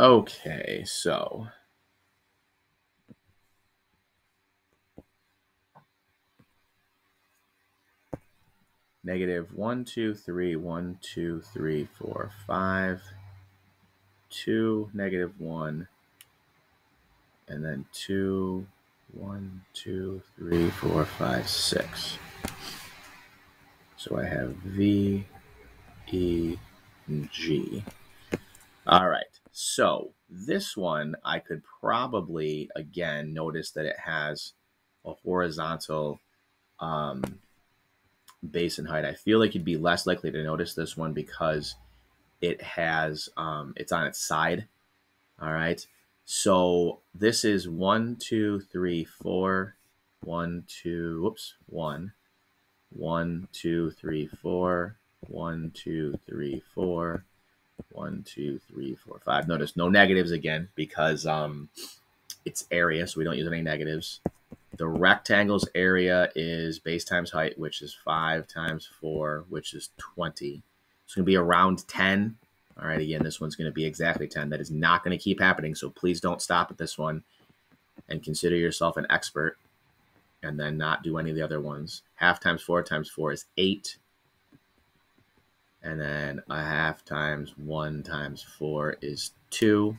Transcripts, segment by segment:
Okay, so negative one, 2, 3, 4, 5, 2, negative 1, two, three, one, two, three, four, five, two, negative one, and then two, one, two, three, four, five, six. So I have V, E, and G. All right. So this one, I could probably, again, notice that it has a horizontal um, base and height. I feel like you'd be less likely to notice this one because it has, um, it's on its side. All right. So this is one, two, three, four, one, two, whoops, one, one, two, three, four, one, two, three, four, one, two, three, four, five. Notice no negatives again because um, it's area, so we don't use any negatives. The rectangle's area is base times height, which is 5 times 4, which is 20. It's going to be around 10. All right, again, this one's going to be exactly 10. That is not going to keep happening, so please don't stop at this one and consider yourself an expert and then not do any of the other ones. Half times 4 times 4 is 8 and then a half times 1 times 4 is 2.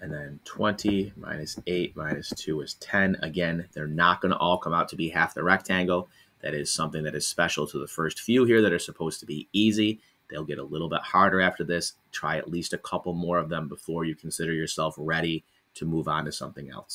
And then 20 minus 8 minus 2 is 10. Again, they're not going to all come out to be half the rectangle. That is something that is special to the first few here that are supposed to be easy. They'll get a little bit harder after this. Try at least a couple more of them before you consider yourself ready to move on to something else.